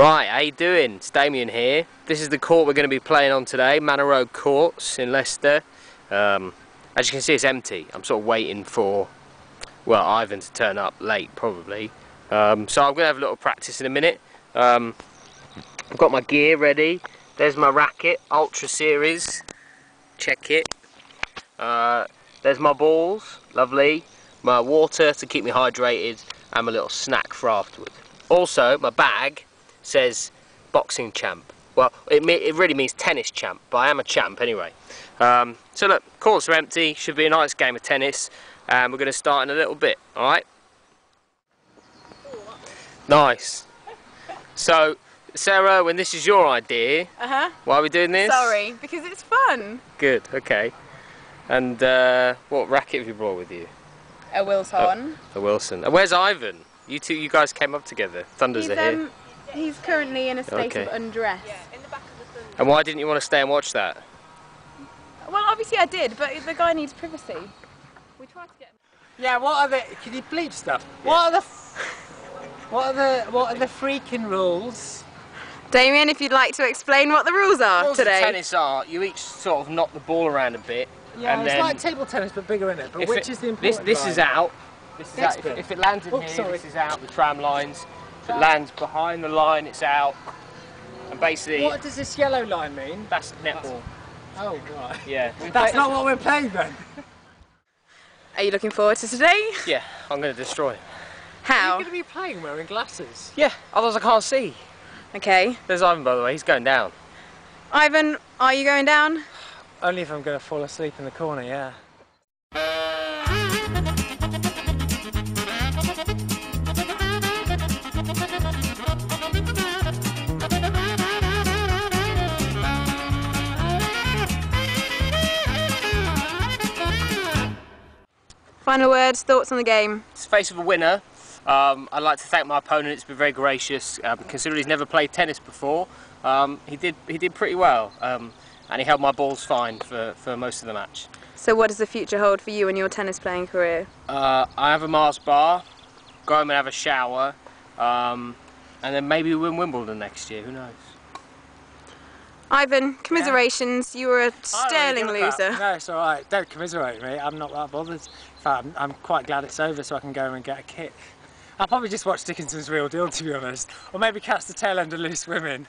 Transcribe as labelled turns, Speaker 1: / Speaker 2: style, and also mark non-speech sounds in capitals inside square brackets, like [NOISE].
Speaker 1: Right, how you doing? It's Damien here. This is the court we're going to be playing on today, Manor Road Courts in Leicester. Um, as you can see, it's empty. I'm sort of waiting for, well, Ivan to turn up late, probably. Um, so I'm going to have a little practice in a minute. Um, I've got my gear ready. There's my racket, Ultra Series. Check it. Uh, there's my balls, lovely. My water to keep me hydrated, and my little snack for afterwards. Also, my bag says boxing champ. Well, it, it really means tennis champ, but I am a champ anyway. Um, so look, courts are empty, should be a nice game of tennis, and we're going to start in a little bit, alright? Nice. So, Sarah, when this is your idea,
Speaker 2: uh-huh.
Speaker 1: why are we doing this?
Speaker 2: Sorry, because it's fun.
Speaker 1: Good, okay. And uh, what racket have you brought with you?
Speaker 2: A Wilson. Oh,
Speaker 1: a Wilson. And where's Ivan? You two, you guys came up together. Thunders
Speaker 2: he's,
Speaker 1: are here.
Speaker 2: Um, he's currently in a state okay. of undress. Yeah, in the back of
Speaker 1: the thunder. And why didn't you want to stay and watch that?
Speaker 2: Well, obviously I did, but the guy needs privacy. We tried to get.
Speaker 3: Yeah, what are the? Can you bleach stuff? Yeah. What are the? What are the? What are the freaking rules?
Speaker 2: Damien, if you'd like to explain what the rules are
Speaker 1: rules
Speaker 2: today.
Speaker 1: Of tennis are you each sort of knock the ball around a bit.
Speaker 3: Yeah,
Speaker 1: and
Speaker 3: it's
Speaker 1: then
Speaker 3: like table tennis but bigger in it. But which
Speaker 1: it,
Speaker 3: is the important?
Speaker 1: This, this is out. This is out. If, if, it lands in here, sorry. this is out. The tram lines. If it lands behind the line, it's out. And basically.
Speaker 3: What does this yellow line mean?
Speaker 1: That's netball.
Speaker 3: Oh right.
Speaker 1: Yeah. [LAUGHS]
Speaker 3: That's not what we're playing then.
Speaker 2: Are you looking forward to today?
Speaker 1: Yeah, I'm going to destroy him.
Speaker 2: How?
Speaker 3: Are you going to be playing wearing glasses?
Speaker 1: Yeah, otherwise I can't see.
Speaker 2: Okay.
Speaker 1: There's Ivan, by the way. He's going down.
Speaker 2: Ivan, are you going down?
Speaker 3: Only if I'm going to fall asleep in the corner, yeah.
Speaker 2: Final words, thoughts on the game?
Speaker 1: It's the face of a winner. Um, I'd like to thank my opponent, it's been very gracious. Um, considering he's never played tennis before, um, he, did, he did pretty well. Um, and he held my balls fine for, for most of the match.
Speaker 2: So what does the future hold for you and your tennis playing career?
Speaker 1: Uh, I have a Mars bar, go home and have a shower, um, and then maybe win Wimbledon next year, who knows?
Speaker 2: Ivan, commiserations. Yeah. You were a oh, sterling loser.
Speaker 3: No, it's all right. Don't commiserate me. I'm not that bothered. In fact, I'm, I'm quite glad it's over so I can go and get a kick. I'll probably just watch Dickinson's Real Deal, to be honest. Or maybe catch the tail end of Loose Women.